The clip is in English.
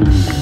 Mm.